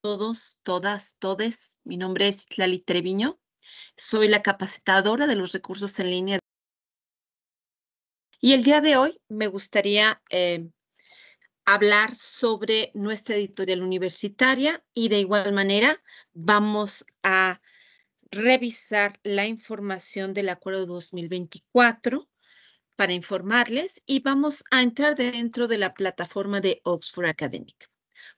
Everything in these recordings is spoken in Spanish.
todos, todas, todes. Mi nombre es Lali Treviño. Soy la capacitadora de los recursos en línea. Y el día de hoy me gustaría eh, hablar sobre nuestra editorial universitaria y de igual manera vamos a revisar la información del acuerdo 2024 para informarles y vamos a entrar dentro de la plataforma de Oxford Academic.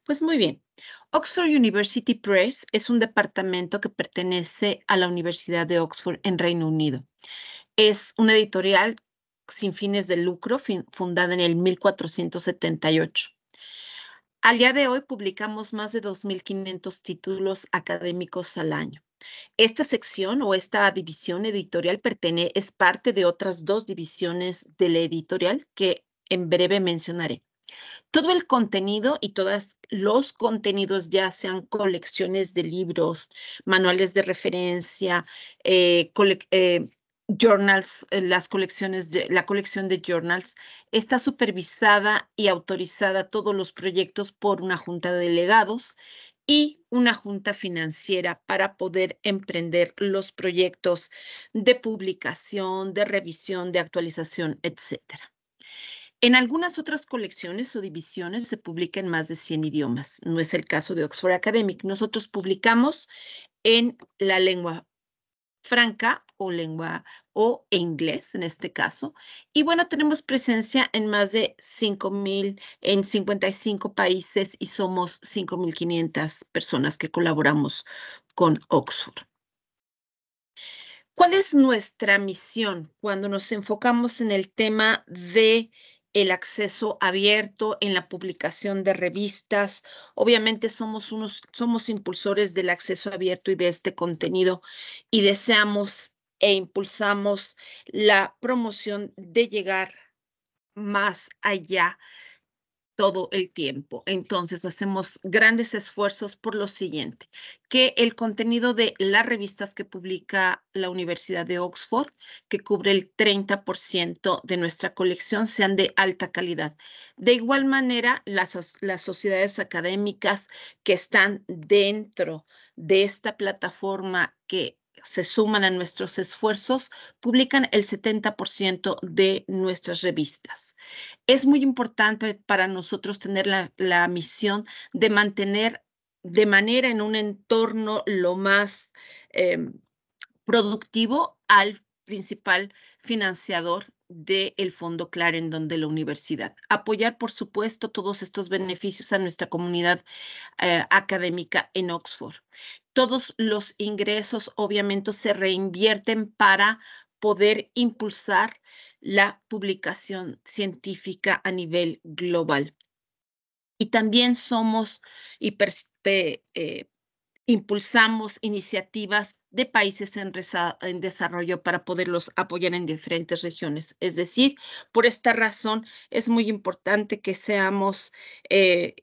Pues muy bien, Oxford University Press es un departamento que pertenece a la Universidad de Oxford en Reino Unido. Es una editorial sin fines de lucro fundada en el 1478. Al día de hoy publicamos más de 2.500 títulos académicos al año. Esta sección o esta división editorial pertenece, es parte de otras dos divisiones de la editorial que en breve mencionaré. Todo el contenido y todos los contenidos, ya sean colecciones de libros, manuales de referencia, eh, eh, journals, eh, las colecciones de la colección de journals, está supervisada y autorizada todos los proyectos por una junta de delegados y una junta financiera para poder emprender los proyectos de publicación, de revisión, de actualización, etcétera. En algunas otras colecciones o divisiones se publica en más de 100 idiomas. No es el caso de Oxford Academic. Nosotros publicamos en la lengua franca o lengua o inglés en este caso. Y bueno, tenemos presencia en más de 5.000, en 55 países y somos 5.500 personas que colaboramos con Oxford. ¿Cuál es nuestra misión cuando nos enfocamos en el tema de el acceso abierto en la publicación de revistas. Obviamente somos unos, somos impulsores del acceso abierto y de este contenido y deseamos e impulsamos la promoción de llegar más allá todo el tiempo. Entonces, hacemos grandes esfuerzos por lo siguiente, que el contenido de las revistas que publica la Universidad de Oxford, que cubre el 30% de nuestra colección, sean de alta calidad. De igual manera, las, las sociedades académicas que están dentro de esta plataforma que se suman a nuestros esfuerzos, publican el 70% de nuestras revistas. Es muy importante para nosotros tener la, misión de mantener de manera en un entorno lo más em, productivo al principal financiador del Fondo Clarendon de la universidad. Apoyar, por supuesto, todos estos beneficios a nuestra comunidad eh, académica en Oxford. Todos los ingresos, obviamente, se reinvierten para poder impulsar la publicación científica a nivel global. Y también somos y impulsamos iniciativas de países en, desarrollo para poderlos apoyar en diferentes regiones. Es decir, por esta razón es muy importante que seamos eh,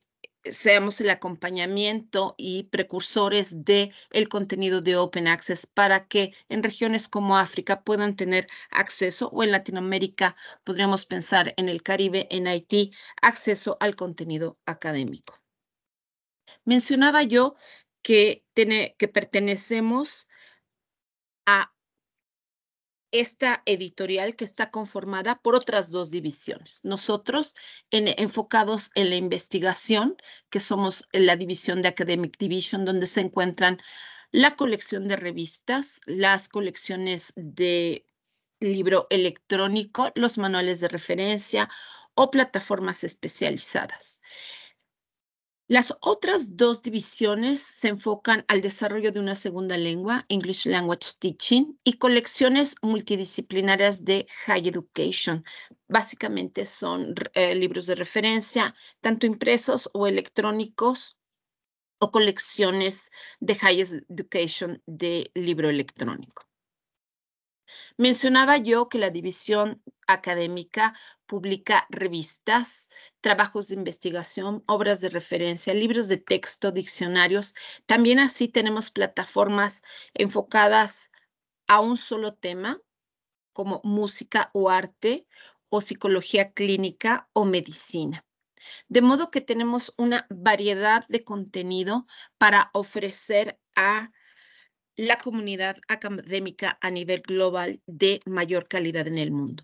seamos el acompañamiento y precursores de el contenido de Open Access para que en regiones como África puedan tener acceso o en Latinoamérica podríamos pensar en el Caribe, en Haití, acceso al contenido académico. Mencionaba yo que, tiene, que pertenecemos a esta editorial que está conformada por otras dos divisiones. Nosotros enfocados en la investigación, que somos la división de Academic Division, donde se encuentran la colección de revistas, las colecciones de libro electrónico, los manuales de referencia o plataformas especializadas. Las otras dos divisiones se enfocan al desarrollo de una segunda lengua, English Language Teaching, y colecciones multidisciplinarias de High Education. Básicamente son eh, libros de referencia, tanto impresos o electrónicos, o colecciones de High Education de libro electrónico. Mencionaba yo que la división académica publica revistas, trabajos de investigación, obras de referencia, libros de texto, diccionarios. También así tenemos plataformas enfocadas a un solo tema, como música o arte, o psicología clínica o medicina. De modo que tenemos una variedad de contenido para ofrecer a la comunidad académica a nivel global de mayor calidad en el mundo.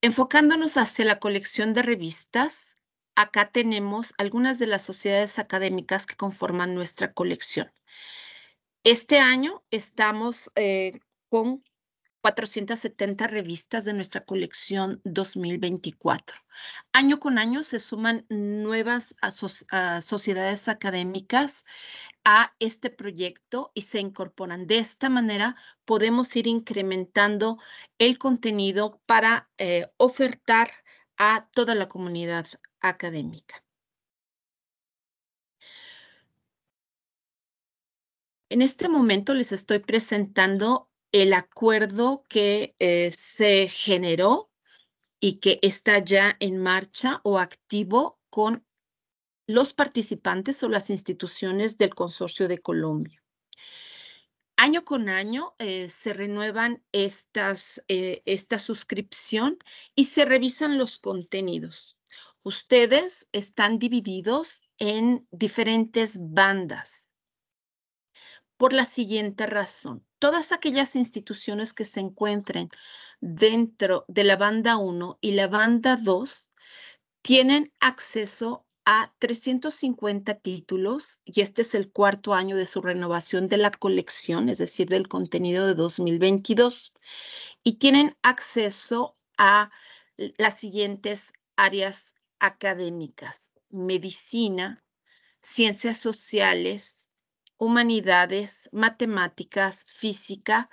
Enfocándonos hacia la colección de revistas, acá tenemos algunas de las sociedades académicas que conforman nuestra colección. Este año estamos eh, con 470 revistas de nuestra colección 2024. Año con año se suman nuevas sociedades académicas a este proyecto y se incorporan. De esta manera podemos ir incrementando el contenido para eh, ofertar a toda la comunidad académica. En este momento les estoy presentando el acuerdo que eh, se generó y que está ya en marcha o activo con los participantes o las instituciones del Consorcio de Colombia. Año con año eh, se renuevan estas, eh, esta suscripción y se revisan los contenidos. Ustedes están divididos en diferentes bandas por la siguiente razón todas aquellas instituciones que se encuentren dentro de la banda 1 y la banda 2 tienen acceso a 350 títulos y este es el cuarto año de su renovación de la colección, es decir, del contenido de 2022, y tienen acceso a las siguientes áreas académicas, medicina, ciencias sociales, humanidades, matemáticas, física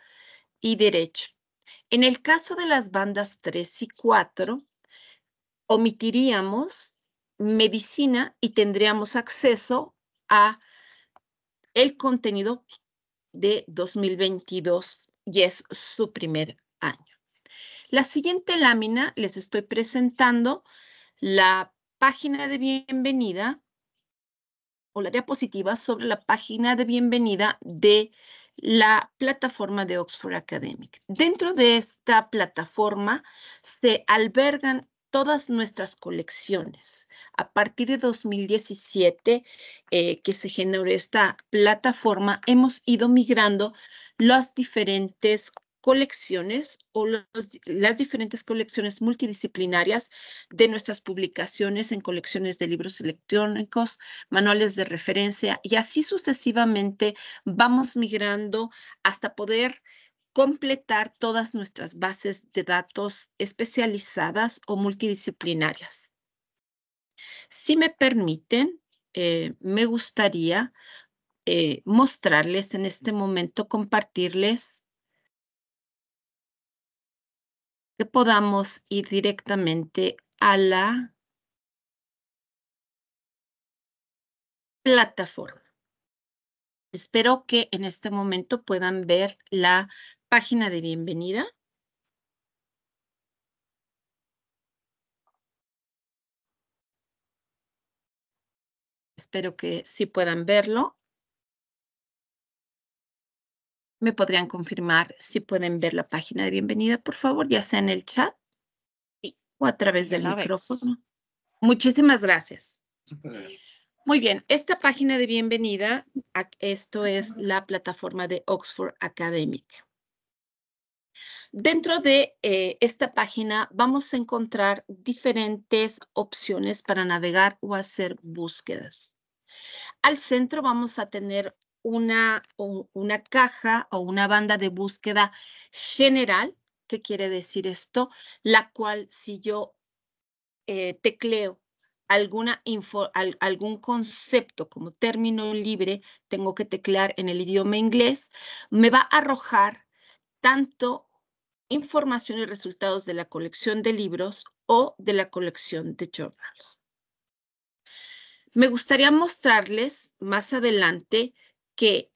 y derecho. En el caso de las bandas 3 y 4, omitiríamos medicina y tendríamos acceso a el contenido de 2022 y es su primer año. La siguiente lámina les estoy presentando la página de bienvenida o la diapositiva sobre la página de bienvenida de la plataforma de Oxford Academic. Dentro de esta plataforma se albergan todas nuestras colecciones. A partir de 2017, eh, que se generó esta plataforma, hemos ido migrando las diferentes colecciones o las diferentes colecciones multidisciplinarias de nuestras publicaciones en colecciones de libros electrónicos, manuales de referencia y así sucesivamente vamos migrando hasta poder completar todas nuestras bases de datos especializadas o multidisciplinarias. Si me permiten, eh, me gustaría eh, mostrarles en este momento, compartirles que podamos ir directamente a la plataforma. Espero que en este momento puedan ver la página de bienvenida. Espero que sí puedan verlo. ¿Me podrían confirmar si pueden ver la página de bienvenida, por favor, ya sea en el chat o a través del micrófono? Muchísimas gracias. Muy bien, esta página de bienvenida, esto es la plataforma de Oxford Academic. Dentro de eh, esta página vamos a encontrar diferentes opciones para navegar o hacer búsquedas. Al centro vamos a tener una, una caja o una banda de búsqueda general. ¿Qué quiere decir esto? La cual si yo eh, tecleo alguna info, algún concepto como término libre, tengo que teclear en el idioma inglés, me va a arrojar tanto información y resultados de la colección de libros o de la colección de journals. Me gustaría mostrarles más adelante que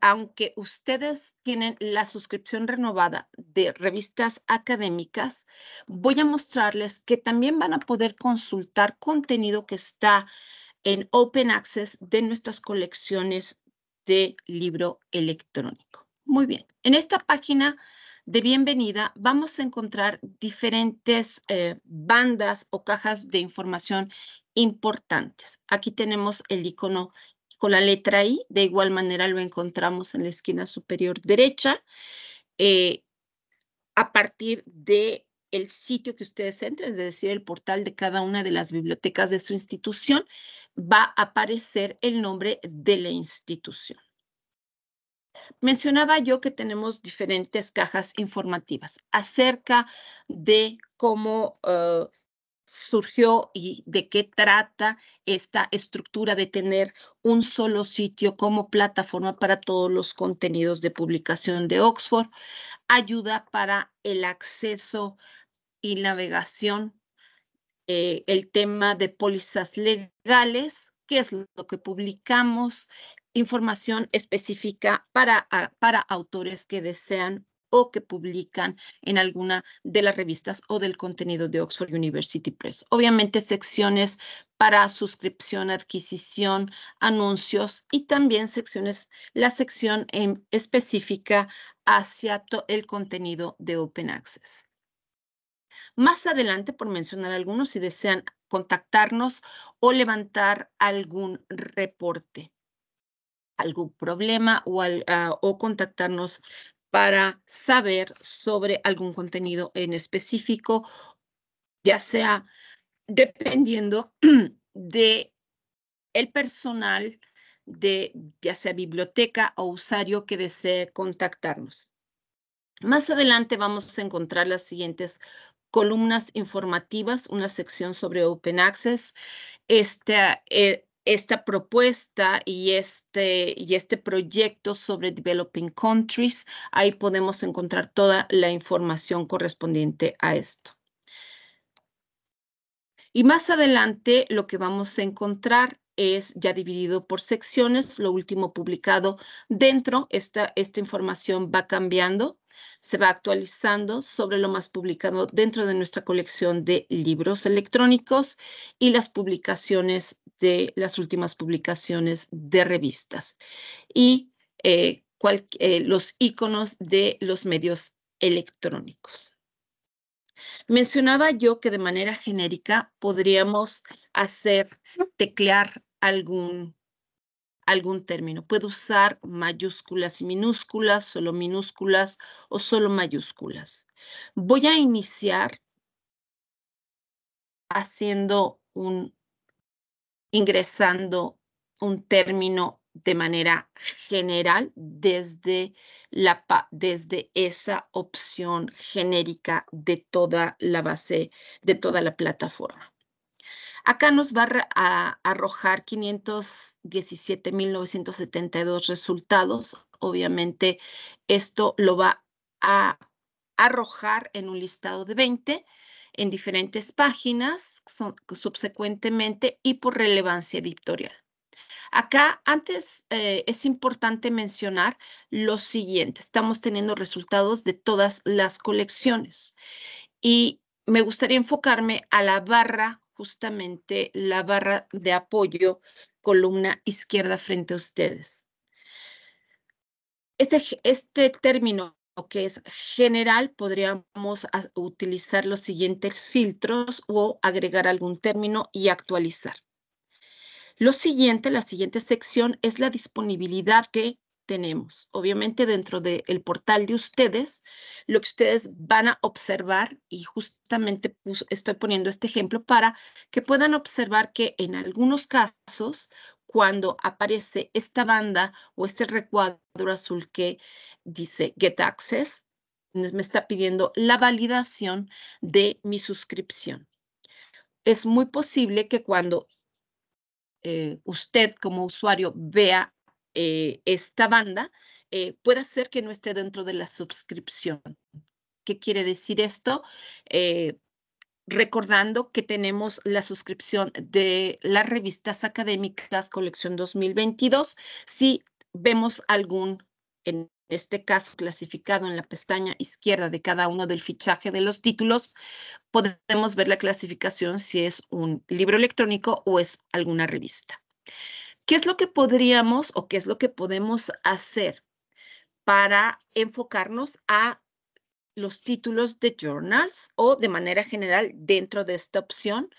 aunque ustedes tienen la suscripción renovada de revistas académicas, voy a mostrarles que también van a poder consultar contenido que está en Open Access de nuestras colecciones de libro electrónico. Muy bien, en esta página de bienvenida, vamos a encontrar diferentes eh, bandas o cajas de información importantes. Aquí tenemos el icono con la letra I, de igual manera lo encontramos en la esquina superior derecha. Eh, a partir de el sitio que ustedes entren, es decir, el portal de cada una de las bibliotecas de su institución, va a aparecer el nombre de la institución. Mencionaba yo que tenemos diferentes cajas informativas acerca de cómo uh, surgió y de qué trata esta estructura de tener un solo sitio como plataforma para todos los contenidos de publicación de Oxford, ayuda para el acceso y navegación, eh, el tema de pólizas legales, qué es lo que publicamos, información específica para, para autores que desean o que publican en alguna de las revistas o del contenido de Oxford University Press. Obviamente secciones para suscripción, adquisición, anuncios y también secciones, la sección en específica hacia el contenido de Open Access. Más adelante, por mencionar algunos, si desean contactarnos o levantar algún reporte, algún problema o, ah, o contactarnos para saber sobre algún contenido en específico, ya sea dependiendo de el personal de ya sea biblioteca o usuario que desee contactarnos. Más adelante vamos a encontrar las siguientes columnas informativas, una sección sobre Open Access. Esta, eh, esta propuesta y este, y este proyecto sobre Developing Countries, ahí podemos encontrar toda la información correspondiente a esto. Y más adelante lo que vamos a encontrar es ya dividido por secciones, lo último publicado dentro, esta, esta información va cambiando, se va actualizando sobre lo más publicado dentro de nuestra colección de libros electrónicos y las publicaciones de las últimas publicaciones de revistas y eh, eh, los iconos de los medios electrónicos. Mencionaba yo que de manera genérica podríamos hacer teclear algún, algún término. Puede usar mayúsculas y minúsculas, solo minúsculas o solo mayúsculas. Voy a iniciar haciendo un, ingresando un término de manera general desde, la, desde esa opción genérica de toda la base, de toda la plataforma. Acá nos va a arrojar 517.972 resultados. Obviamente, esto lo va a arrojar en un listado de 20 en diferentes páginas subsecuentemente y por relevancia editorial. Acá antes eh, es importante mencionar lo siguiente. Estamos teniendo resultados de todas las colecciones y me gustaría enfocarme a la barra justamente la barra de apoyo, columna izquierda frente a ustedes. Este, este término que es general, podríamos utilizar los siguientes filtros o agregar algún término y actualizar. Lo siguiente, la siguiente sección es la disponibilidad que tenemos. Obviamente dentro del portal de ustedes, lo que ustedes van a observar, y justamente estoy poniendo este ejemplo para que puedan observar que en algunos casos, cuando aparece esta banda o este recuadro azul que dice Get Access, me está pidiendo la validación de mi suscripción. Es muy posible que cuando eh, usted como usuario vea eh, esta banda, eh, puede ser que no esté dentro de la suscripción. ¿Qué quiere decir esto? Eh, recordando que tenemos la suscripción de las revistas académicas colección 2022. Si vemos algún, en este caso clasificado en la pestaña izquierda de cada uno del fichaje de los títulos, podemos ver la clasificación si es un libro electrónico o es alguna revista. ¿Qué es lo que podríamos o qué es lo que podemos hacer para enfocarnos a los títulos de journals o de manera general dentro de esta opción,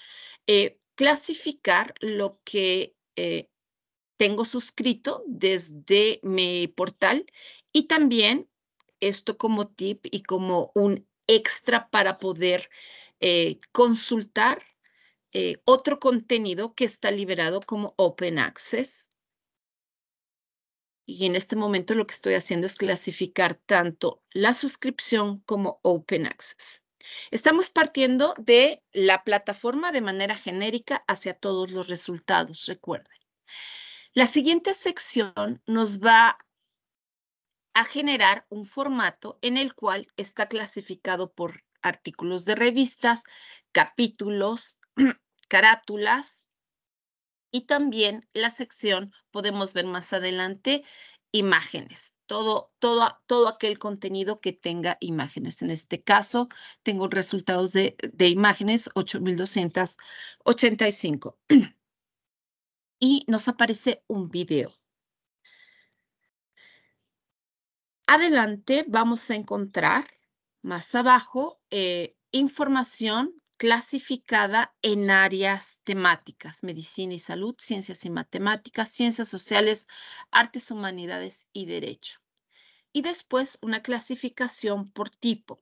eh, clasificar lo que eh, tengo suscrito desde mi portal y también esto como tip y como un extra para poder eh, consultar otro contenido que está liberado como Open Access y en este momento lo que estoy haciendo es clasificar tanto la suscripción como Open Access. Estamos partiendo de la plataforma de manera genérica hacia todos los resultados, recuerden. La siguiente sección nos va a generar un formato en el cual está clasificado por artículos de revistas, capítulos, carátulas, y también la sección, podemos ver más adelante, imágenes, todo, todo, todo aquel contenido que tenga imágenes. En este caso, tengo resultados de, de imágenes 8285. Y nos aparece un video. Adelante vamos a encontrar más abajo eh, información clasificada en áreas temáticas, medicina y salud, ciencias y matemáticas, ciencias sociales, artes, humanidades y derecho. Y después una clasificación por tipo.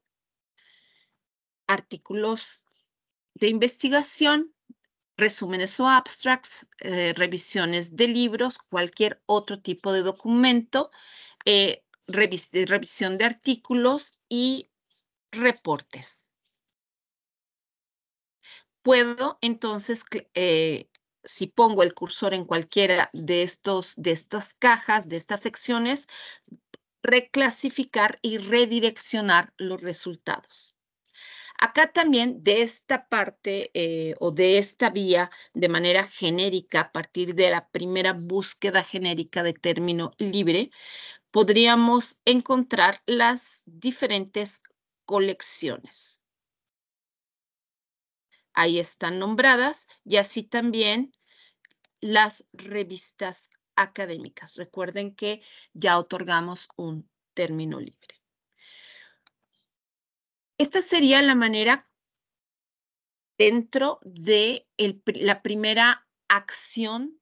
Artículos de investigación, resúmenes o abstracts, eh, revisiones de libros, cualquier otro tipo de documento, eh, revisión de artículos y reportes puedo entonces, eh, si pongo el cursor en cualquiera de, estos, de estas cajas, de estas secciones, reclasificar y redireccionar los resultados. Acá también de esta parte eh, o de esta vía de manera genérica, a partir de la primera búsqueda genérica de término libre, podríamos encontrar las diferentes colecciones ahí están nombradas y así también las revistas académicas. Recuerden que ya otorgamos un término libre. Esta sería la manera dentro de la primera acción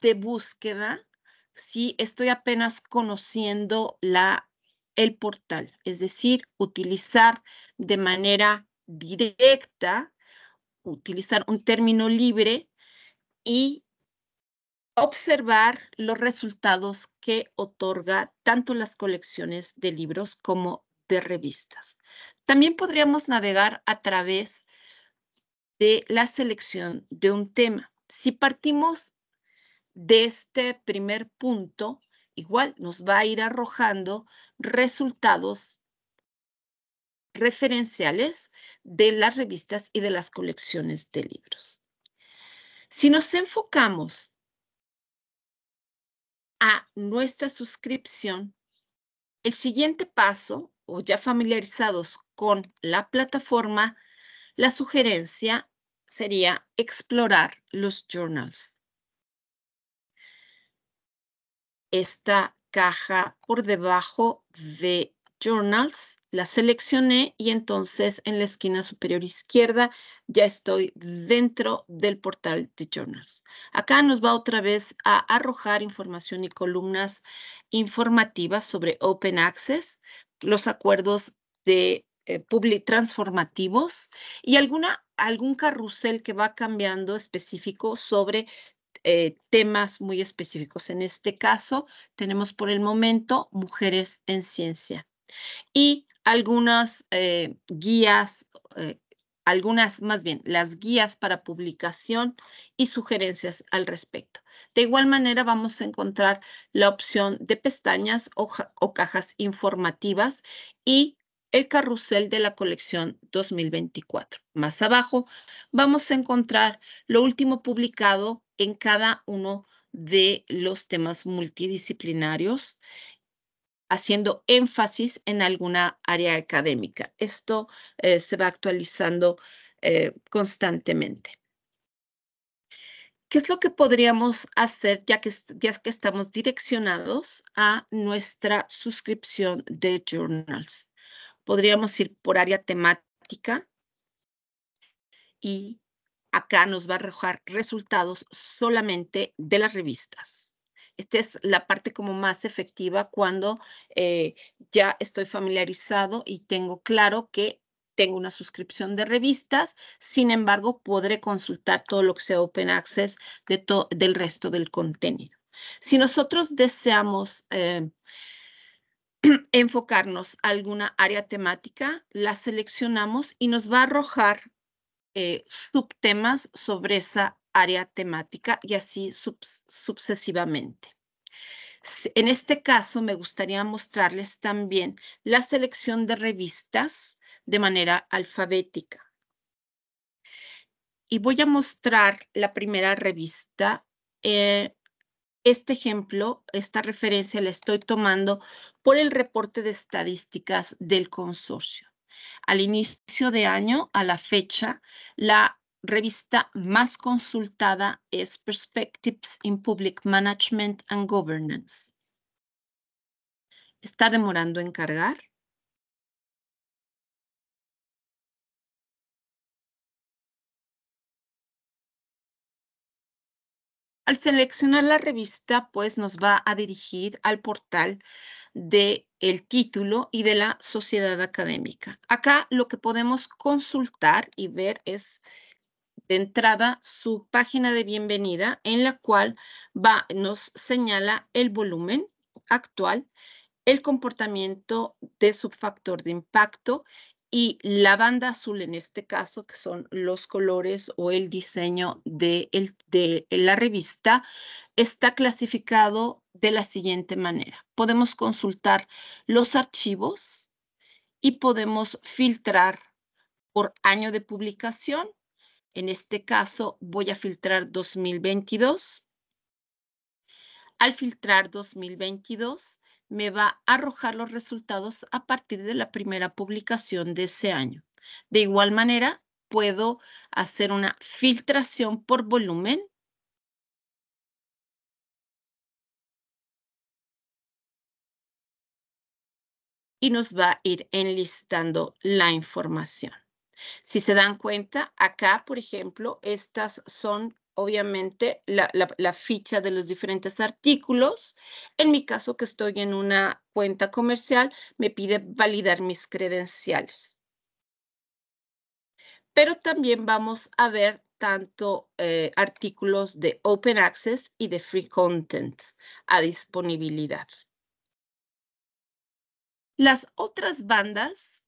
de búsqueda si estoy apenas conociendo la, el portal, es decir, utilizar de manera directa utilizar un término libre y observar los resultados que otorga tanto las colecciones de libros como de revistas. También podríamos navegar a través de la selección de un tema. Si partimos de este primer punto, igual nos va a ir arrojando resultados referenciales de las revistas y de las colecciones de libros. Si nos enfocamos a nuestra suscripción, el siguiente paso, o ya familiarizados con la plataforma, la sugerencia sería explorar los journals. Esta caja por debajo de Journals, la seleccioné y entonces en la esquina superior izquierda ya estoy dentro del portal de Journals. Acá nos va otra vez a arrojar información y columnas informativas sobre Open Access, los acuerdos de eh, public transformativos y alguna, algún carrusel que va cambiando específico sobre eh, temas muy específicos. En este caso, tenemos por el momento mujeres en ciencia y algunas eh, guías, eh, algunas más bien las guías para publicación y sugerencias al respecto. De igual manera vamos a encontrar la opción de pestañas o, o cajas informativas y el carrusel de la colección 2024. Más abajo vamos a encontrar lo último publicado en cada uno de los temas multidisciplinarios haciendo énfasis en alguna área académica. Esto eh, se va actualizando eh, constantemente. ¿Qué es lo que podríamos hacer ya que, ya que estamos direccionados a nuestra suscripción de journals? podríamos ir por área temática y acá nos va a arrojar resultados solamente de las revistas. Esta es la parte como más efectiva cuando eh, ya estoy familiarizado y tengo claro que tengo una suscripción de revistas, sin embargo, podré consultar todo lo que sea Open Access de del resto del contenido. Si nosotros deseamos eh, enfocarnos a alguna área temática, la seleccionamos y nos va a arrojar eh, subtemas sobre esa área temática y así sucesivamente. En este caso, me gustaría mostrarles también la selección de revistas de manera alfabética. Y voy a mostrar la primera revista. Eh, este ejemplo, esta referencia la estoy tomando por el reporte de estadísticas del consorcio. Al inicio de año, a la fecha, la revista más consultada es Perspectives in Public Management and Governance. ¿Está demorando en cargar? Al seleccionar la revista, pues nos va a dirigir al portal de el título y de la sociedad académica. Acá lo que podemos consultar y ver es de entrada su página de bienvenida en la cual nos señala el volumen actual, el comportamiento de su factor de impacto y la banda azul en este caso, que son los colores o el diseño de, de la revista, está clasificado de la siguiente manera. Podemos consultar los archivos y podemos filtrar por año de publicación. En este caso voy a filtrar 2022. Al filtrar 2022, me va a arrojar los resultados a partir de la primera publicación de ese año. De igual manera, puedo hacer una filtración por volumen y nos va a ir enlistando la información. Si se dan cuenta, acá, por ejemplo, estas son obviamente la, ficha de los diferentes artículos. En mi caso, que estoy en una cuenta comercial, me pide validar mis credenciales. Pero también vamos a ver tanto eh, artículos de Open Access y de Free Content a disponibilidad. Las otras bandas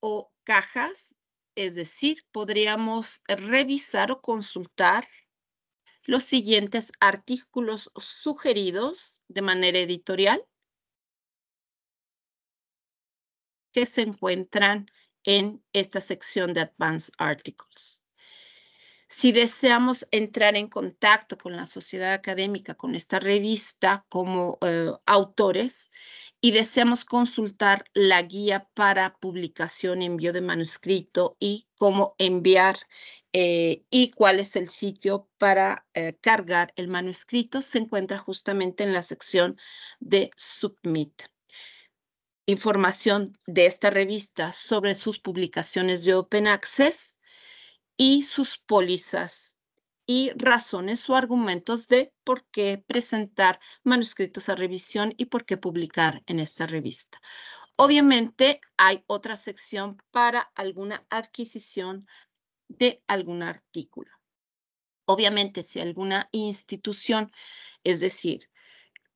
o cajas, es decir, podríamos revisar o consultar los siguientes artículos sugeridos de manera editorial que se encuentran en esta sección de Advanced Articles. Si deseamos entrar en contacto con la sociedad académica, con esta revista como eh, autores y deseamos consultar la guía para publicación, envío de manuscrito y cómo enviar eh, y cuál es el sitio para eh, cargar el manuscrito, se encuentra justamente en la sección de Submit. Información de esta revista sobre sus publicaciones de Open Access y sus pólizas y razones o argumentos de por qué presentar manuscritos a revisión y por qué publicar en esta revista. Obviamente hay otra sección para alguna adquisición de algún artículo. Obviamente si alguna institución, es decir,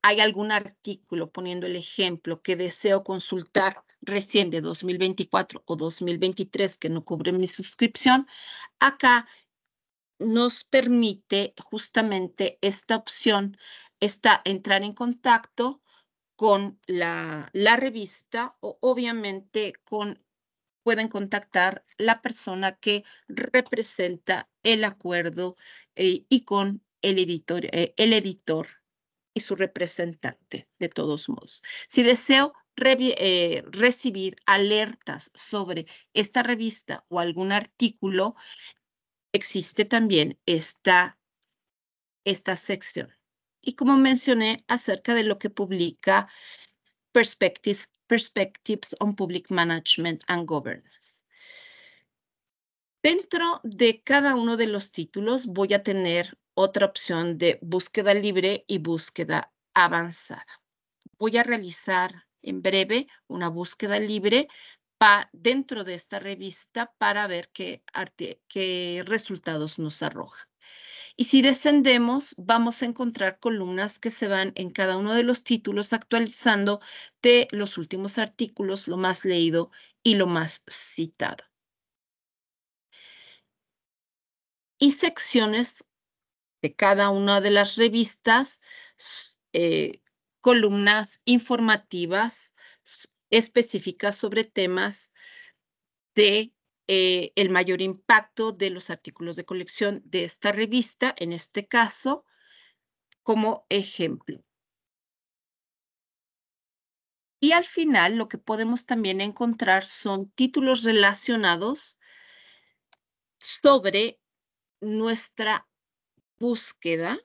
hay algún artículo, poniendo el ejemplo, que deseo consultar recién de 2024 o 2023 que no cubre mi suscripción, acá nos permite justamente esta opción, está entrar en contacto con la, la revista o obviamente con pueden contactar la persona que representa el acuerdo eh, y con el editor, eh, el editor y su representante, de todos modos. Si deseo eh, recibir alertas sobre esta revista o algún artículo, existe también esta, esta sección. Y como mencioné acerca de lo que publica Perspectives Perspectives on Public Management and Governance. Dentro de cada uno de los títulos voy a tener otra opción de búsqueda libre y búsqueda avanzada. Voy a realizar en breve una búsqueda libre dentro de esta revista para ver qué, qué resultados nos arroja. Y si descendemos, vamos a encontrar columnas que se van en cada uno de los títulos actualizando de los últimos artículos, lo más leído y lo más citado. Y secciones de cada una de las revistas, eh, columnas informativas específicas sobre temas de eh, el mayor impacto de los artículos de colección de esta revista, en este caso, como ejemplo. Y al final lo que podemos también encontrar son títulos relacionados sobre nuestra búsqueda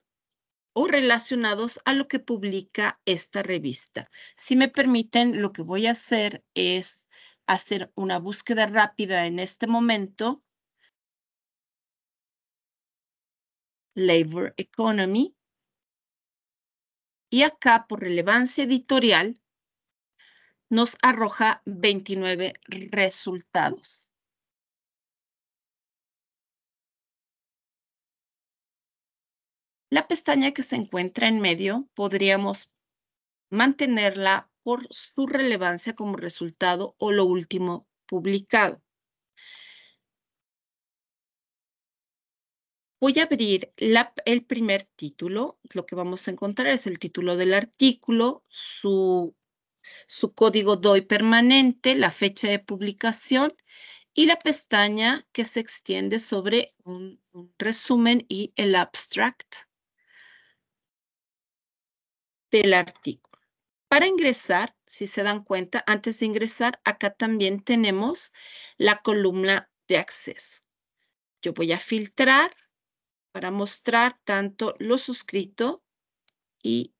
relacionados a lo que publica esta revista. Si me permiten, lo que voy a hacer es hacer una búsqueda rápida en este momento. Labor Economy. Y acá, por relevancia editorial, nos arroja 29 resultados. La pestaña que se encuentra en medio podríamos mantenerla por su relevancia como resultado o lo último publicado. Voy a abrir el primer título. Lo que vamos a encontrar es el título del artículo, su, su código DOI permanente, la fecha de publicación y la pestaña que se extiende sobre un resumen y el abstract del artículo. Para ingresar, si se dan cuenta, antes de ingresar, acá también tenemos la columna de acceso. Yo voy a filtrar para mostrar tanto lo suscrito y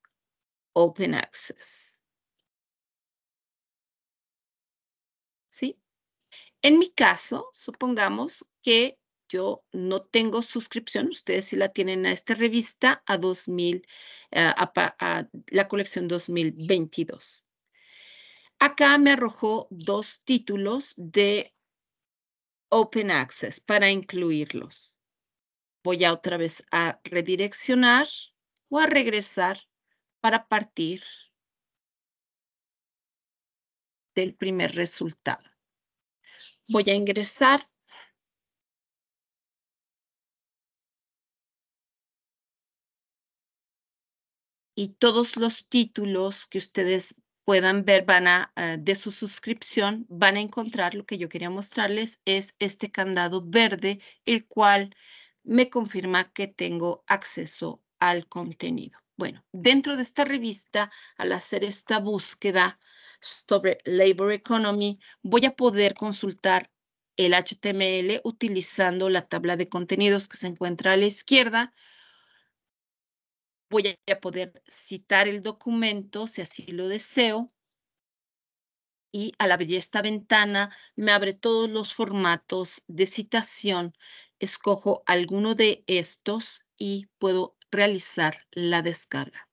Open Access. ¿Sí? En mi caso, supongamos que yo no tengo suscripción, ustedes sí la tienen a esta revista, a 2000, eh, a, la colección 2022. Acá me arrojó dos títulos de Open Access para incluirlos. Voy a otra vez a redireccionar o a regresar para partir del primer resultado. Voy a ingresar y todos los títulos que ustedes puedan ver van a, eh, de su suscripción, van a encontrar lo que yo quería mostrarles es este candado verde, el cual me confirma que tengo acceso al contenido. Bueno, dentro de esta revista, al hacer esta búsqueda sobre Labor Economy, voy a poder consultar el HTML utilizando la tabla de contenidos que se encuentra a la izquierda voy a poder citar el documento si así lo deseo. Y al abrir esta ventana me abre todos los formatos de citación. Escojo alguno de estos y puedo realizar la descarga.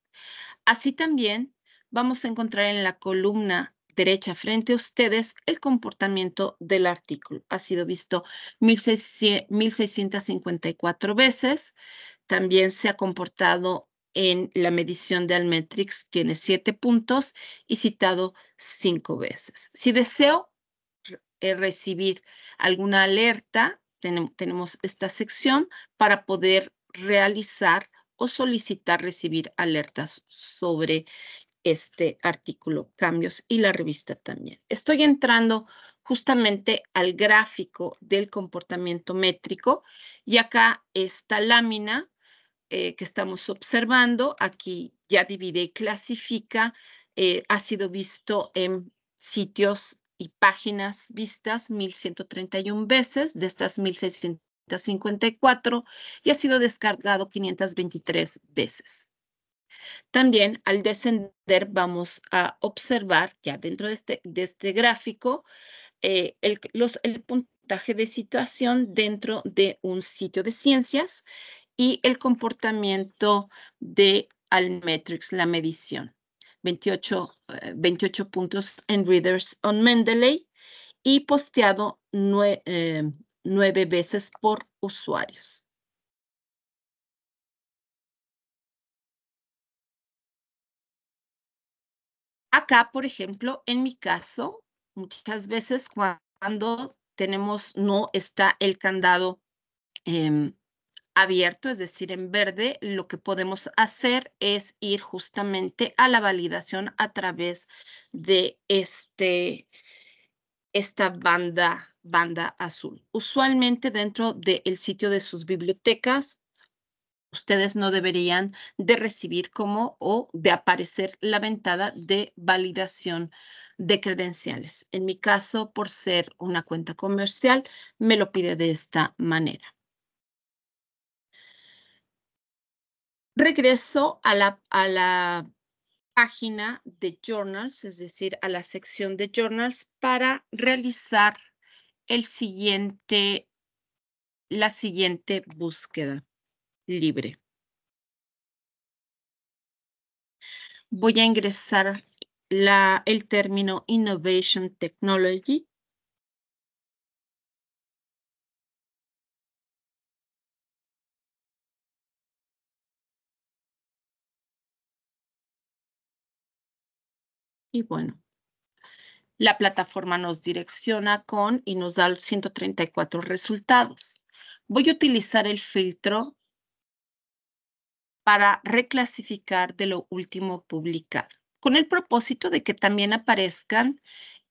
Así también vamos a encontrar en la columna derecha frente a ustedes el comportamiento del artículo. Ha sido visto 1654 veces. También se ha comportado en la medición de Almetrix tiene siete puntos y citado cinco veces. Si deseo eh, recibir alguna alerta, tenemos esta sección para poder realizar o solicitar recibir alertas sobre este artículo, cambios y la revista también. Estoy entrando justamente al gráfico del comportamiento métrico y acá esta lámina eh, que estamos observando, aquí ya divide y clasifica, eh, ha sido visto en sitios y páginas vistas 1131 veces, de estas 1654, y ha sido descargado 523 veces. También al descender vamos a observar ya dentro de este, de este gráfico eh, el, los, el puntaje de situación dentro de un sitio de ciencias y el comportamiento de Almetrics, la medición. 28, 28 eh, puntos en Readers on Mendeley y posteado eh, nueve veces por usuarios. Acá, por ejemplo, en mi caso, muchas veces cuando tenemos, no está el candado em, abierto, es decir, en verde, lo que podemos hacer es ir justamente a la validación a través de este, esta banda, banda azul. Usualmente dentro del sitio de sus bibliotecas, ustedes no deberían de recibir como o de aparecer la ventana de validación de credenciales. En mi caso, por ser una cuenta comercial, me lo pide de esta manera. Regreso a la, a la página de Journals, es decir, a la sección de Journals para realizar el siguiente, la siguiente búsqueda libre. Voy a ingresar la, el término Innovation Technology Y bueno, la plataforma nos direcciona con y nos da 134 resultados. Voy a utilizar el filtro para reclasificar de lo último publicado, con el propósito de que también aparezcan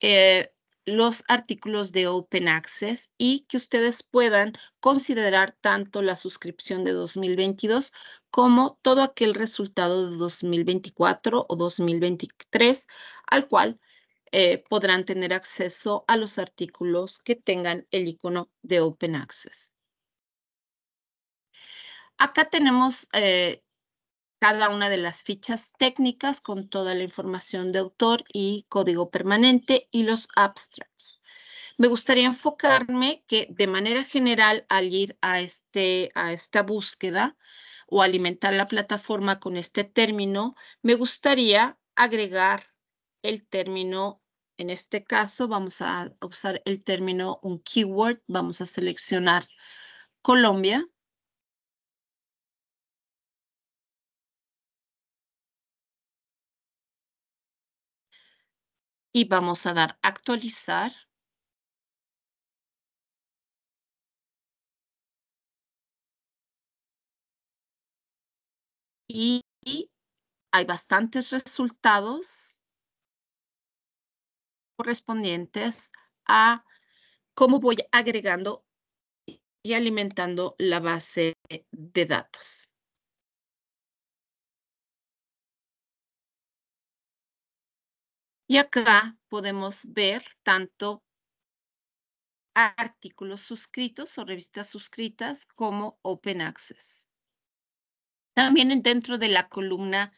eh, los artículos de Open Access y que ustedes puedan considerar tanto la suscripción de 2022 como todo aquel resultado de 2024 o 2023 al cual eh, podrán tener acceso a los artículos que tengan el icono de Open Access. Acá tenemos eh, cada una de las fichas técnicas con toda la información de autor y código permanente y los abstracts. Me gustaría enfocarme que de manera general al ir a, este, a esta búsqueda o alimentar la plataforma con este término, me gustaría agregar el término, en este caso vamos a usar el término un keyword, vamos a seleccionar Colombia y vamos a dar actualizar. Y, hay bastantes resultados correspondientes a cómo voy agregando y alimentando la base de datos. Y acá podemos ver tanto artículos suscritos o revistas suscritas como Open Access. También dentro de la columna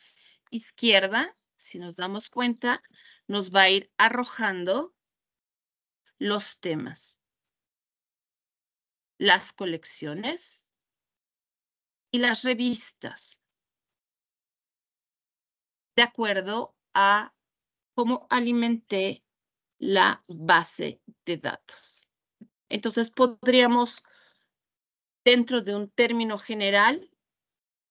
izquierda, si nos damos cuenta, nos va a ir arrojando los temas, las colecciones y las revistas, de acuerdo a cómo alimenté la base de datos. Entonces podríamos, dentro de un término general,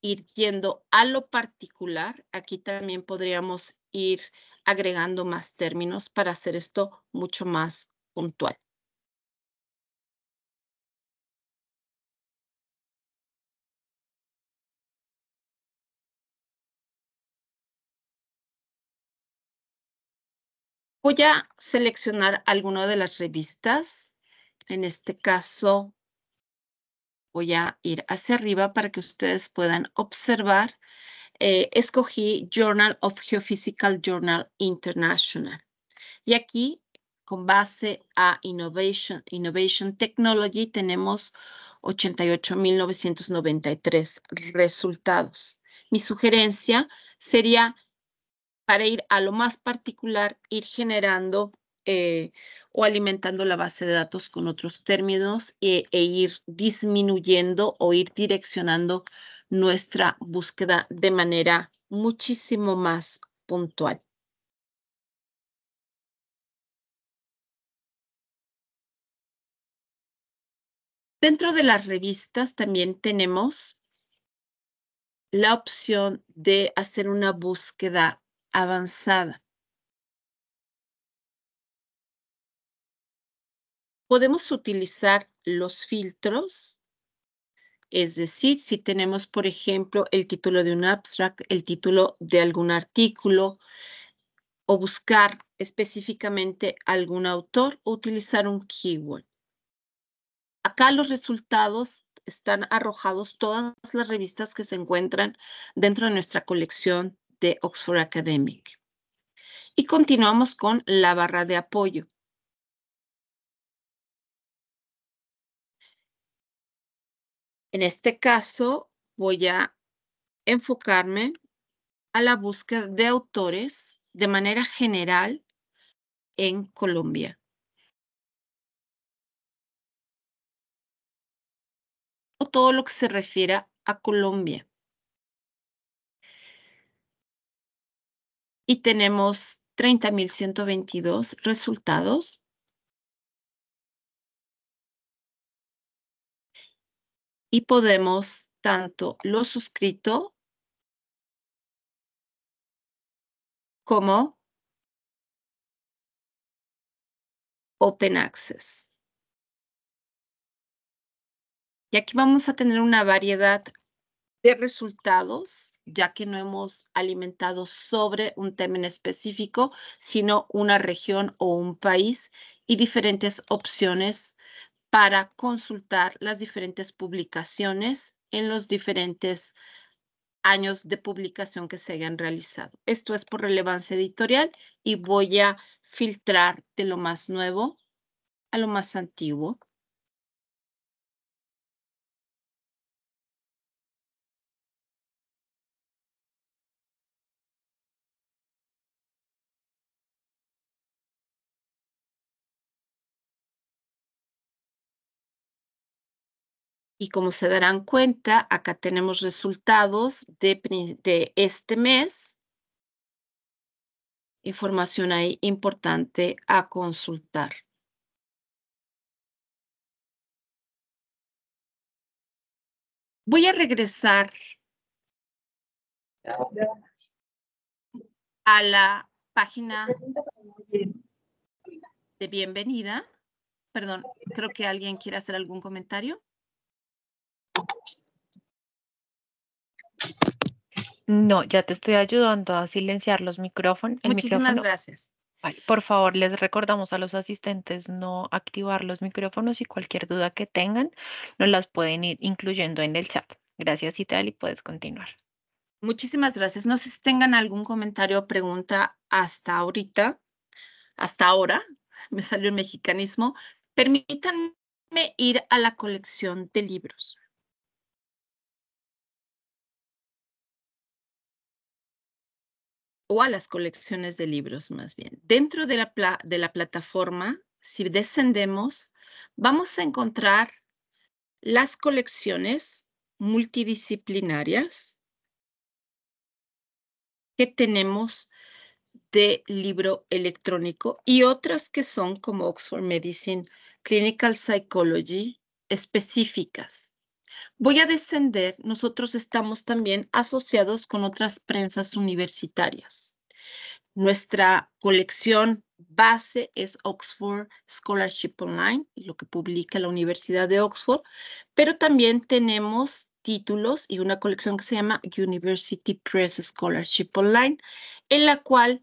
ir yendo a lo particular. Aquí también podríamos ir agregando más términos para hacer esto mucho más puntual. Voy a seleccionar alguna de las revistas. En este caso, voy a ir hacia arriba para que ustedes puedan observar. Eh, escogí Journal of Geophysical Journal International. Y aquí, con base a Innovation, Innovation Technology, tenemos 88.993 resultados. Mi sugerencia sería para ir a lo más particular, ir generando eh, o alimentando la base de datos con otros términos e, e ir disminuyendo o ir direccionando nuestra búsqueda de manera muchísimo más puntual. Dentro de las revistas también tenemos la opción de hacer una búsqueda avanzada. Podemos utilizar los filtros, es decir, si tenemos, por ejemplo, el título de un abstract, el título de algún artículo, o buscar específicamente algún autor, o utilizar un keyword. Acá los resultados están arrojados todas las revistas que se encuentran dentro de nuestra colección de Oxford Academic. Y continuamos con la barra de apoyo. En este caso, voy a enfocarme a la búsqueda de autores de manera general en Colombia. o todo lo que se refiera a Colombia. Y tenemos 30.122 resultados. Y podemos tanto lo suscrito como Open Access. Y aquí vamos a tener una variedad de resultados, ya que no hemos alimentado sobre un tema en específico, sino una región o un país y diferentes opciones para consultar las diferentes publicaciones en los diferentes años de publicación que se hayan realizado. Esto es por relevancia editorial y voy a filtrar de lo más nuevo a lo más antiguo. Y como se darán cuenta, acá tenemos resultados de, este mes. Información ahí importante a consultar. Voy a regresar a la página de bienvenida. Perdón, creo que alguien quiere hacer algún comentario. No, ya te estoy ayudando a silenciar los micrófonos. Muchísimas gracias. por favor, les recordamos a los asistentes no activar los micrófonos y cualquier duda que tengan nos las pueden ir incluyendo en el chat. Gracias, Itali, puedes continuar. Muchísimas gracias. No sé si tengan algún comentario o pregunta hasta ahorita, hasta ahora, me salió el mexicanismo. Permítanme ir a la colección de libros. O a las colecciones de libros más bien. Dentro de la, de la plataforma, si descendemos, vamos a encontrar las colecciones multidisciplinarias que tenemos de libro electrónico y otras que son como Oxford Medicine, Clinical Psychology, específicas. Voy a descender, nosotros estamos también asociados con otras prensas universitarias. Nuestra colección base es Oxford Scholarship Online, lo que publica la Universidad de Oxford, pero también tenemos títulos y una colección que se llama University Press Scholarship Online, en la cual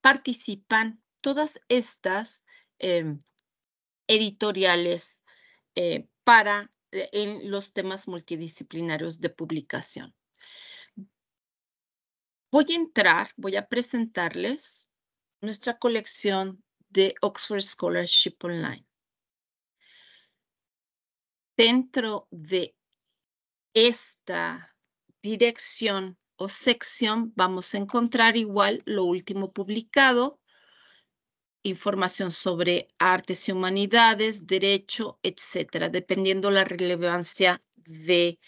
participan todas estas em, editoriales eh, para en los temas multidisciplinarios de publicación. Voy a entrar, voy a presentarles nuestra colección de Oxford Scholarship Online. Dentro de esta dirección o sección vamos a encontrar igual lo último publicado, información sobre artes y humanidades, derecho, etcétera, dependiendo la relevancia de,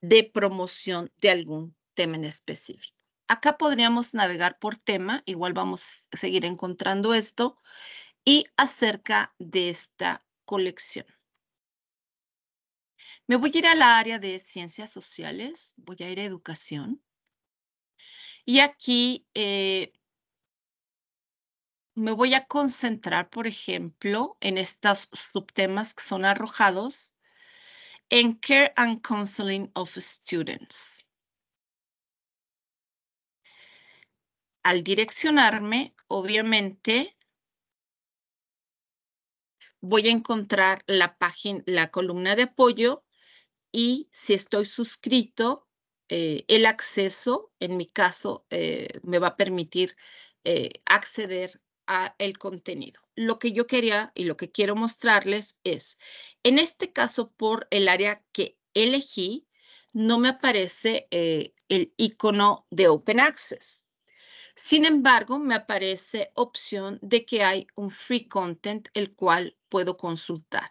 de promoción de algún tema en específico. Acá podríamos navegar por tema, igual vamos a seguir encontrando esto, y acerca de esta colección. Me voy a ir a la área de ciencias sociales, voy a ir a educación. Y aquí eh, me voy a concentrar, por ejemplo, en estos subtemas que son arrojados en Care and Counseling of Students. Al direccionarme, obviamente, voy a encontrar la página, la columna de apoyo y si estoy suscrito, eh, el acceso, en mi caso, eh, me va a permitir eh, acceder a el contenido. Lo que yo quería y lo que quiero mostrarles es, en este caso, por el área que elegí, no me aparece el icono de Open Access. Sin embargo, me aparece opción de que hay un free content el cual puedo consultar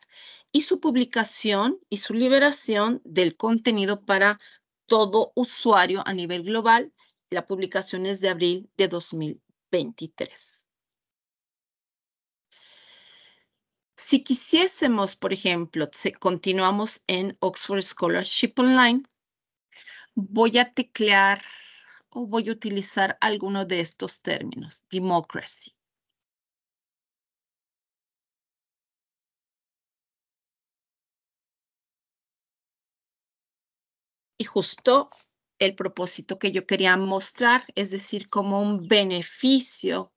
y su publicación y su liberación del contenido para todo usuario a nivel global. La publicación es de abril de 2023. Si quisiésemos, por ejemplo, continuamos en Oxford Scholarship Online, voy a teclear o voy a utilizar alguno de estos términos. Democracy. Y justo el propósito que yo quería mostrar, es decir, como un beneficio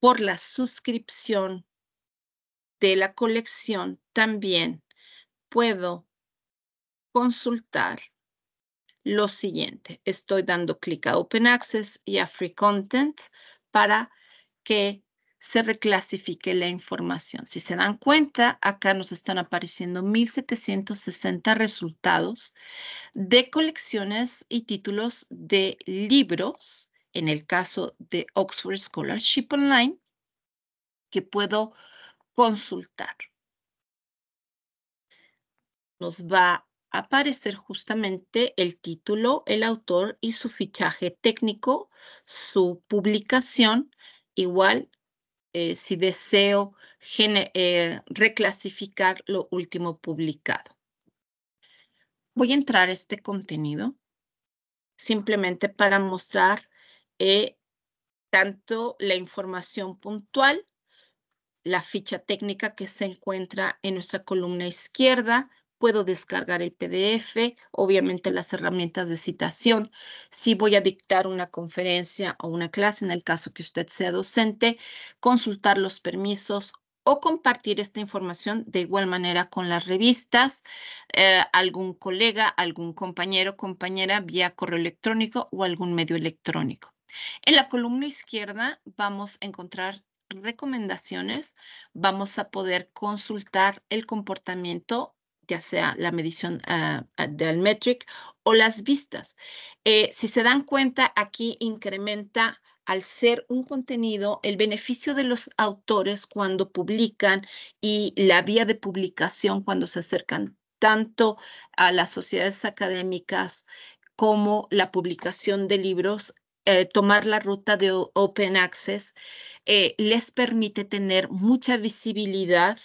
por la suscripción de la colección, también puedo consultar lo siguiente. Estoy dando clic a Open Access y a Free Content para que se reclasifique la información. Si se dan cuenta, acá nos están apareciendo 1760 resultados de colecciones y títulos de libros, en el caso de Oxford Scholarship Online, que puedo consultar. Nos va aparecer justamente el título, el autor y su fichaje técnico, su publicación, igual eh, si deseo eh, reclasificar lo último publicado. Voy a entrar a este contenido simplemente para mostrar eh, tanto la información puntual, la ficha técnica que se encuentra en nuestra columna izquierda, puedo descargar el PDF, obviamente las herramientas de citación. Si voy a dictar una conferencia o una clase, en el caso que usted sea docente, consultar los permisos o compartir esta información de igual manera con las revistas, eh, algún colega, algún compañero, compañera vía correo electrónico o algún medio electrónico. En la columna izquierda vamos a encontrar recomendaciones, vamos a poder consultar el comportamiento ya sea la medición ah, ah, del metric o las vistas. Eh, si se dan cuenta, aquí incrementa al ser un contenido el beneficio de los autores cuando publican y la vía de publicación cuando se acercan tanto a las sociedades académicas como la publicación de libros eh, tomar la ruta de Open Access eh, les permite tener mucha visibilidad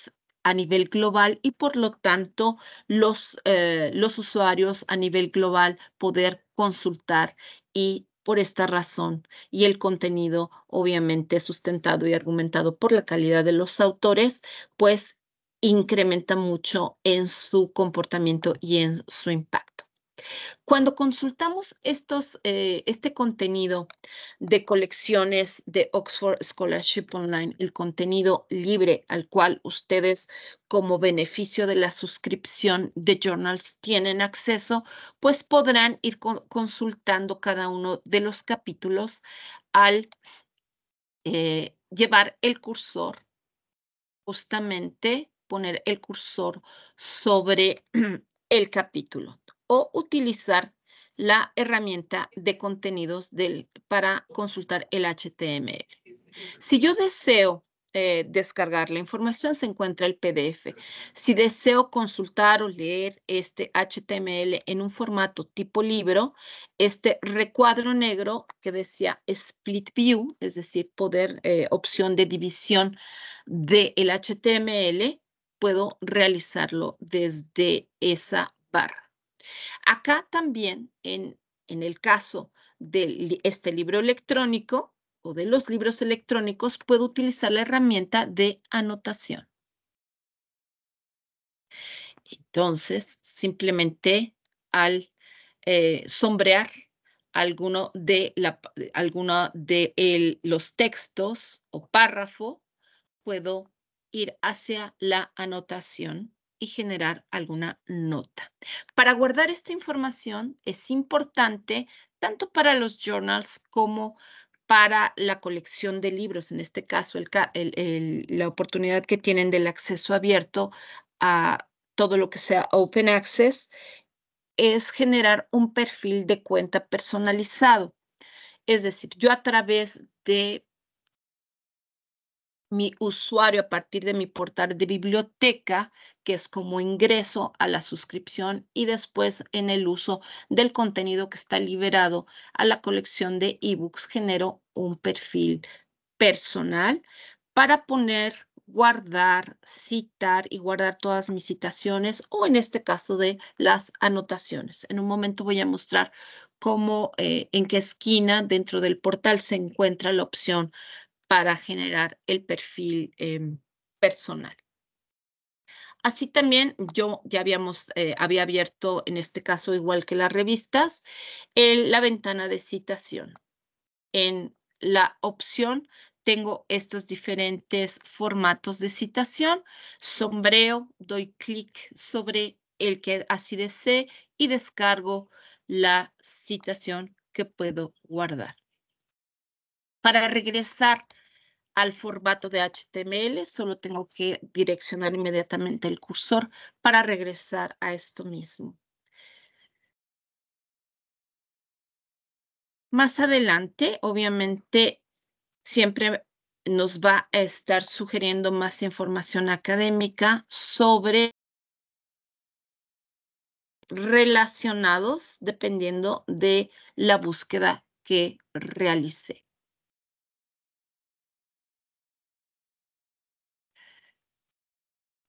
a nivel global y por lo tanto los, eh, los usuarios a nivel global poder consultar y por esta razón y el contenido obviamente sustentado y argumentado por la calidad de los autores, pues incrementa mucho en su comportamiento y en su impacto. Cuando consultamos eh, este contenido de colecciones de Oxford Scholarship Online, el contenido libre al cual ustedes como beneficio de la suscripción de Journals tienen acceso, pues podrán ir consultando cada uno de los capítulos al eh, llevar el cursor, justamente poner el cursor sobre el capítulo o utilizar la herramienta de contenidos para consultar el HTML. Si yo deseo eh, descargar la información, se encuentra el PDF. Si deseo consultar o leer este HTML en un formato tipo libro, este recuadro negro que decía Split View, es decir, poder, eh, opción de división del HTML, puedo realizarlo desde esa barra. Acá también, en, en el caso de este libro electrónico, de los libros electrónicos, puedo utilizar la herramienta de anotación. Entonces, simplemente al eh, sombrear alguno de, la, alguno de los textos o párrafo, puedo ir hacia la anotación y generar alguna nota. Para guardar esta información es importante tanto para los journals como para la colección de libros, en este caso la oportunidad que tienen del acceso abierto a todo lo que sea open access, es generar un perfil de cuenta personalizado. Es decir, yo a través de mi usuario a partir de mi portal de biblioteca, que es como ingreso a la suscripción y después en el uso del contenido que está liberado a la colección de ebooks, genero un perfil personal para poner, guardar, citar y guardar todas mis citaciones o en este caso de las anotaciones. En un momento voy a mostrar cómo, eh, en qué esquina dentro del portal se encuentra la opción para generar el perfil em, personal. Así también yo ya habíamos, eh, había abierto, en este caso igual que las revistas, la ventana de citación. En la opción tengo estos diferentes formatos de citación. Sombreo, doy clic sobre el que así desee y descargo la citación que puedo guardar. Para regresar al formato de HTML, solo tengo que direccionar inmediatamente el cursor para regresar a esto mismo. Más adelante, obviamente, siempre nos va a estar sugiriendo más información académica sobre relacionados dependiendo de la búsqueda que realicé.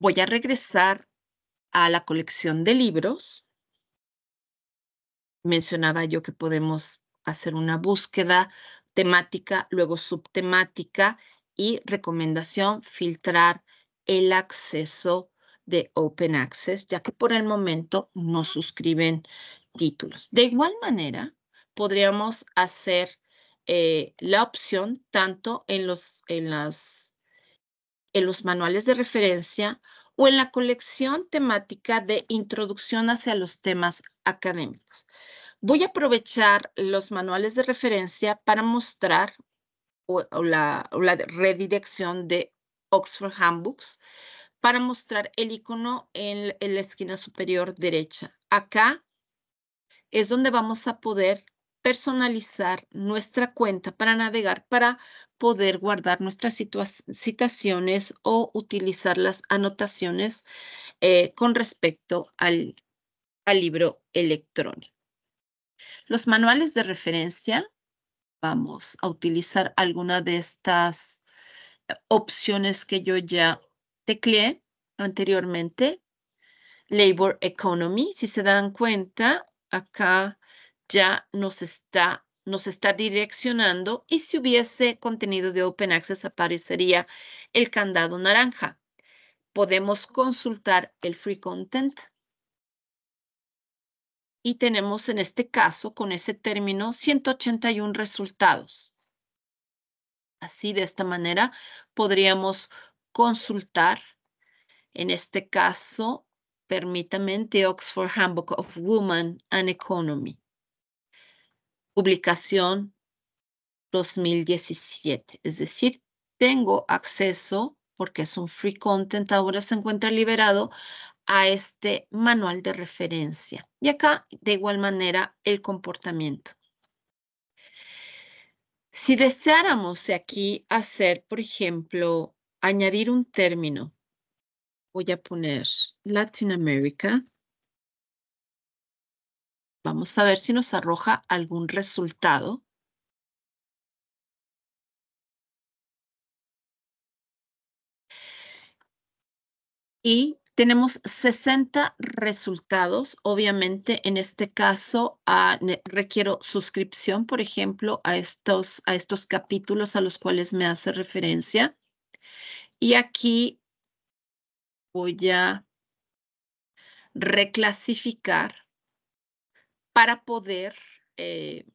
Voy a regresar a la colección de libros. Mencionaba yo que podemos hacer una búsqueda temática, luego subtemática y recomendación, filtrar el acceso de Open Access, ya que por el momento no suscriben títulos. De igual manera, podríamos hacer eh, la opción tanto en los, en las en los manuales de referencia o en la colección temática de introducción hacia los temas académicos. Voy a aprovechar los manuales de referencia para mostrar o, la, redirección de Oxford Handbooks para mostrar el icono en, en la esquina superior derecha. Acá es donde vamos a poder personalizar nuestra cuenta para navegar, para poder guardar nuestras citaciones o utilizar las anotaciones eh, con respecto al, al libro electrónico. Los manuales de referencia, vamos a utilizar alguna de estas opciones que yo ya tecleé anteriormente. Labor Economy, si se dan cuenta, acá ya nos está, nos está direccionando y si hubiese contenido de Open Access aparecería el candado naranja. Podemos consultar el Free Content y tenemos en este caso, con ese término, 181 resultados. Así, de esta manera, podríamos consultar, en este caso, permítame, The Oxford Handbook of Women and Economy publicación 2017. Es decir, tengo acceso, porque es un free content, ahora se encuentra liberado a este manual de referencia. Y acá, de igual manera, el comportamiento. Si deseáramos aquí hacer, por ejemplo, añadir un término, voy a poner Latin America. Vamos a ver si nos arroja algún resultado. Y tenemos 60 resultados. Obviamente, en este caso, ah, requiero suscripción, por ejemplo, a estos, a estos capítulos a los cuales me hace referencia. Y aquí voy a reclasificar para poder eh,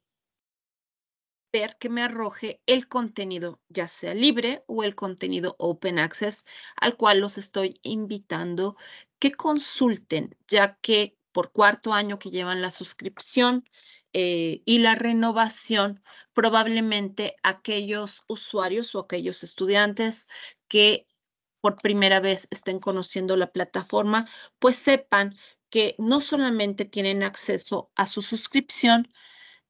ver que me arroje el contenido, ya sea libre o el contenido open access, al cual los estoy invitando que consulten, ya que por cuarto año que llevan la suscripción eh, y la renovación, probablemente aquellos usuarios o aquellos estudiantes que por primera vez estén conociendo la plataforma, pues sepan que no solamente tienen acceso a su suscripción,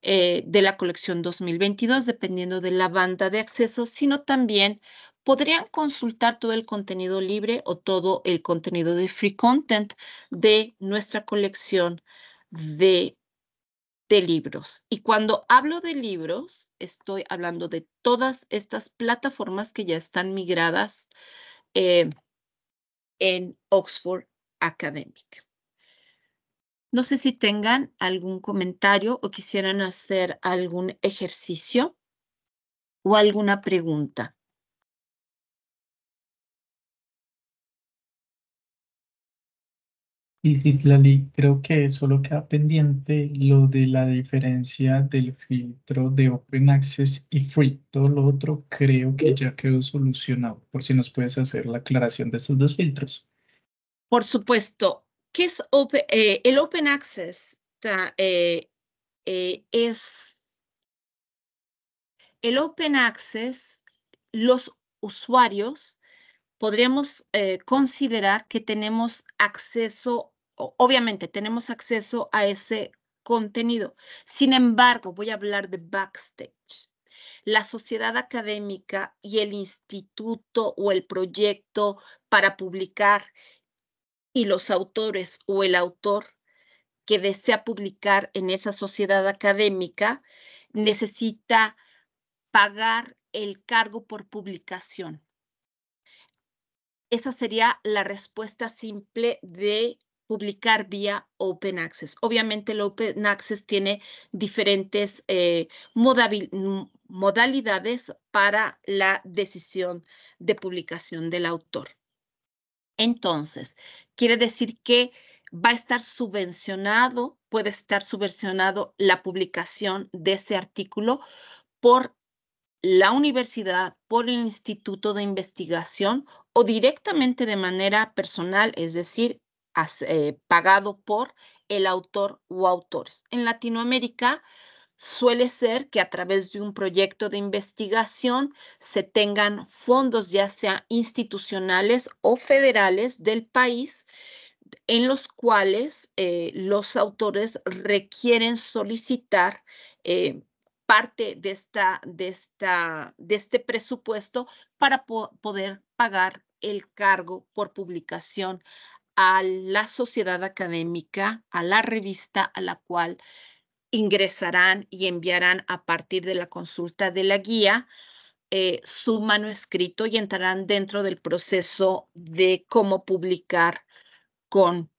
eh, de la colección 2022, dependiendo de la banda de acceso, sino también podrían consultar todo el contenido libre o todo el contenido de free content de nuestra colección de, libros. Y cuando hablo de libros, estoy hablando de todas estas plataformas que ya están migradas eh, en Oxford Academic. No sé si tengan algún comentario o quisieran hacer algún ejercicio o alguna pregunta. Y sí, Lali, creo que solo queda pendiente lo de la diferencia del filtro de Open Access y Free. Todo lo otro creo que ya quedó solucionado. Por si nos puedes hacer la aclaración de estos dos filtros. Por supuesto, ¿Qué es eh, el Open Access? Eh, eh, es el Open Access, los usuarios podríamos considerar que tenemos acceso, obviamente tenemos acceso a ese contenido. Sin embargo, voy a hablar de backstage. La sociedad académica y el instituto o el proyecto para publicar y los autores o el autor que desea publicar en esa sociedad académica necesita pagar el cargo por publicación. Esa sería la respuesta simple de publicar vía Open Access. Obviamente el Open Access tiene diferentes eh, modalidades para la decisión de publicación del autor. Entonces, quiere decir que va a estar subvencionado, puede estar subvencionado la publicación de ese artículo por la universidad, por el instituto de investigación o directamente de manera personal, es decir, eh, pagado por el autor o autores. En Latinoamérica, suele ser que a través de un proyecto de investigación se tengan fondos ya sea institucionales o federales del país en los cuales eh, los autores requieren solicitar eh, parte de, esta, de, esta, de este presupuesto para poder pagar el cargo por publicación a la sociedad académica, a la revista a la cual ingresarán y enviarán a partir de la consulta de la guía eh, su manuscrito y entrarán dentro del proceso de cómo publicar con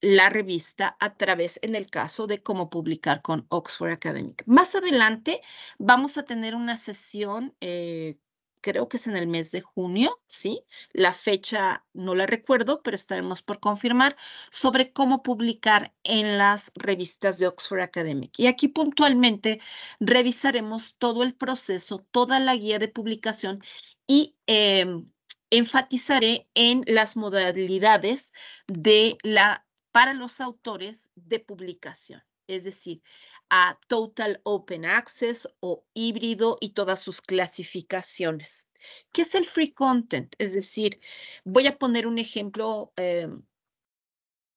la revista a través, en el caso de cómo publicar con Oxford Academic. Más adelante vamos a tener una sesión eh, creo que es en el mes de junio, ¿sí? La fecha no la recuerdo, pero estaremos por confirmar sobre cómo publicar en las revistas de Oxford Academic. Y aquí puntualmente revisaremos todo el proceso, toda la guía de publicación y em, enfatizaré en las modalidades de la para los autores de publicación. Es decir, a Total Open Access o híbrido y todas sus clasificaciones. ¿Qué es el free content? Es decir, voy a poner un ejemplo em,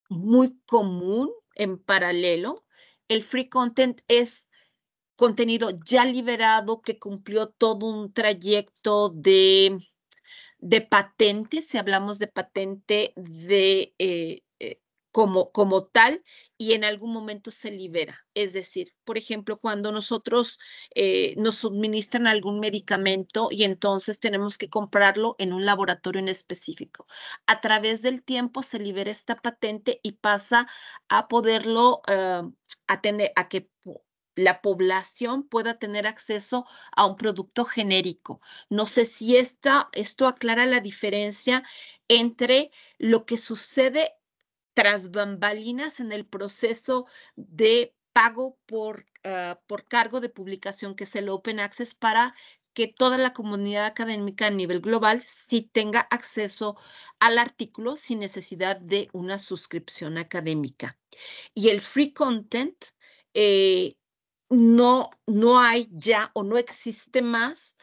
muy común en paralelo. El free content es contenido ya liberado que cumplió todo un trayecto de, de patente, si hablamos de patente de eh, como, como tal y en algún momento se libera. Es decir, por ejemplo, cuando nosotros eh, nos suministran algún medicamento y entonces tenemos que comprarlo en un laboratorio en específico. A través del tiempo se libera esta patente y pasa a poderlo atender, a que la población pueda tener acceso a un producto genérico. No sé si esta, esto aclara la diferencia entre lo que sucede tras bambalinas en el proceso de pago por, uh, por cargo de publicación, que es el Open Access, para que toda la comunidad académica a nivel global sí tenga acceso al artículo sin necesidad de una suscripción académica. Y el free content eh, no, no hay ya o no existe más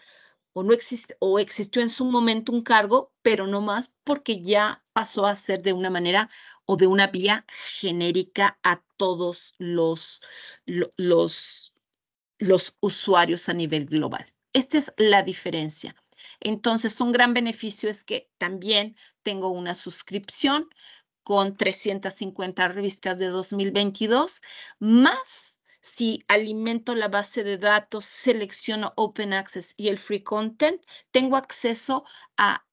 o no existe o existió en su momento un cargo, pero no más porque ya pasó a ser de una manera o de una vía genérica a todos los, los, los usuarios a nivel global. Esta es la diferencia. Entonces, un gran beneficio es que también tengo una suscripción con 350 revistas de 2022, más si alimento la base de datos, selecciono Open Access y el Free Content, tengo acceso a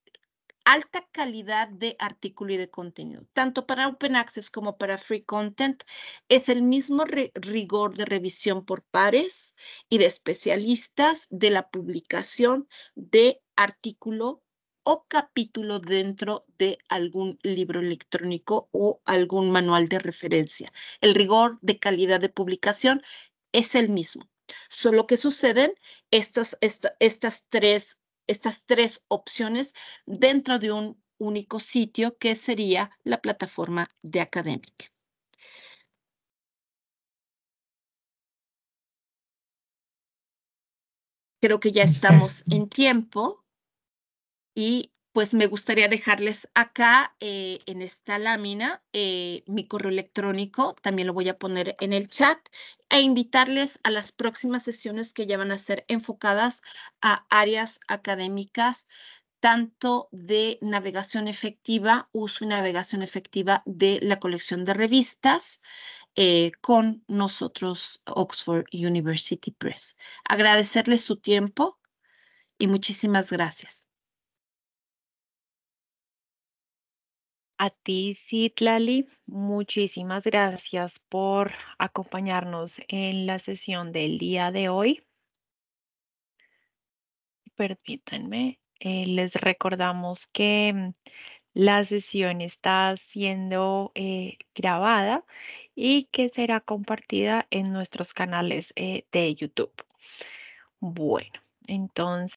alta calidad de artículo y de contenido. Tanto para Open Access como para Free Content es el mismo rigor de revisión por pares y de especialistas de la publicación de artículo o capítulo dentro de algún libro electrónico o algún manual de referencia. El rigor de calidad de publicación es el mismo. Solo que suceden estas, estas tres estas tres opciones dentro de un único sitio que sería la plataforma de Academic. Creo que ya estamos en tiempo y pues me gustaría dejarles acá eh, en esta lámina eh, mi correo electrónico, también lo voy a poner en el chat, e invitarles a las próximas sesiones que ya van a ser enfocadas a áreas académicas, tanto de navegación efectiva, uso y navegación efectiva de la colección de revistas, eh, con nosotros, Oxford University Press. Agradecerles su tiempo y muchísimas gracias. A ti, Citlali, muchísimas gracias por acompañarnos en la sesión del día de hoy. Permítanme, eh, les recordamos que mm, la sesión está siendo eh, grabada y que será compartida en nuestros canales eh, de YouTube. Bueno, entonces...